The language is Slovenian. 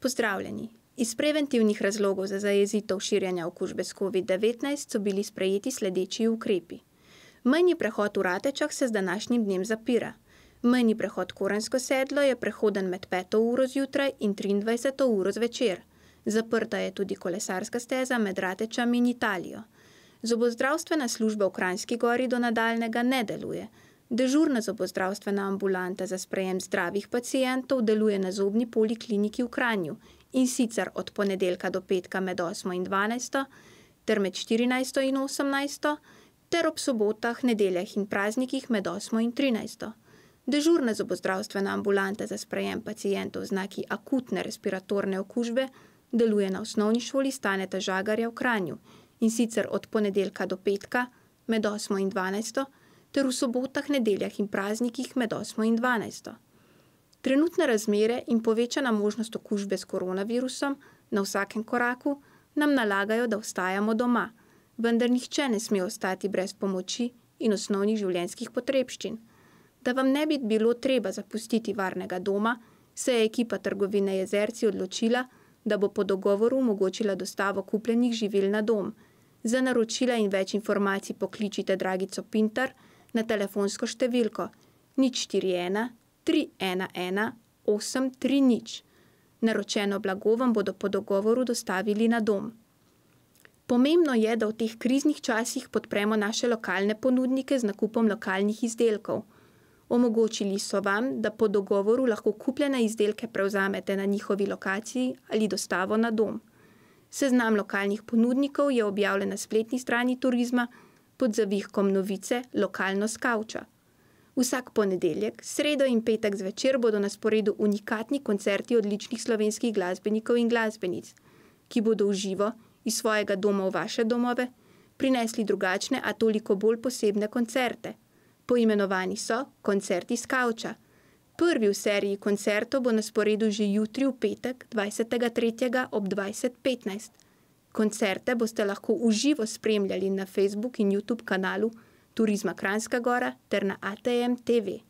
Pozdravljeni! Iz preventivnih razlogov za zajezitev širjenja okužbe s COVID-19 so bili sprejeti sledeči ukrepi. Mejni prehod v Ratečah se z današnjim dnem zapira. Mejni prehod Korensko sedlo je prehoden med peto uro zjutraj in triindvajseto uro zvečer. Zaprta je tudi kolesarska steza med Ratečami in Italijo. Zobozdravstvena služba v Kranjski Gori do nadaljnjega ne deluje. Dežurna zobozdravstvena ambulanta za sprejem zdravih pacientov deluje na Zobni polikliniki v Kranju, in sicer od ponedeljka do petka med osmo in dvanajsto ter med štirinajsto in osemnajsto ter ob sobotah, nedeljah in praznikih med osmo in trinajsto. Dežurna zobozdravstvena ambulanta za sprejem pacientov z znaki akutne respiratorne okužbe deluje na Osnovni šoli Staneta Žagarja v Kranju, in sicer od ponedeljka do petka med osmo in dvanajsto ter v sobotah, nedeljah in praznikih med osmo in dvanajsto. Trenutne razmere in povečana možnost okužbe s koronavirusom na vsakem koraku nam nalagajo, da ostajamo doma, vendar nihče ne sme ostati brez pomoči in osnovnih življenjskih potrebščin. Da vam ne bi bilo treba zapustiti varnega doma, se je ekipa trgovine Jezerci odločila, da bo po dogovoru omogočila dostavo kupljenih živil na dom. Za naročila in več informacij pokličite Dragico Pintar na telefonsko številko nič štiri ena tri ena ena osem tri nič. Naročeno blago vam bodo po dogovoru dostavili na dom. Pomembno je, da v teh kriznih časih podpremo naše lokalne ponudnike z nakupom lokalnih izdelkov. Omogočili so vam, da po dogovoru lahko kupljene izdelke prevzamete na njihovi lokaciji ali dostavo na dom. Seznam lokalnih ponudnikov je objavljen na spletni strani turizma pod zavihkom novice Lokalno s kavča. Vsak ponedeljek, sredo in petek zvečer bodo na sporedu unikatni koncerti odličnih slovenskih glasbenikov in glasbenic, ki bodo v živo iz svojega doma v vaše domove prinesli drugačne, a toliko bolj posebne koncerte. Poimenovani so Koncerti s kavča. Prvi v seriji koncertov bo na sporedu že jutri v petek, dvajsetega tretjega ob dvajset petnajst. Koncerte boste lahko v živo spremljali na Facebook in Youtube kanalu Turizma Kranjska Gora ter na ATM TV.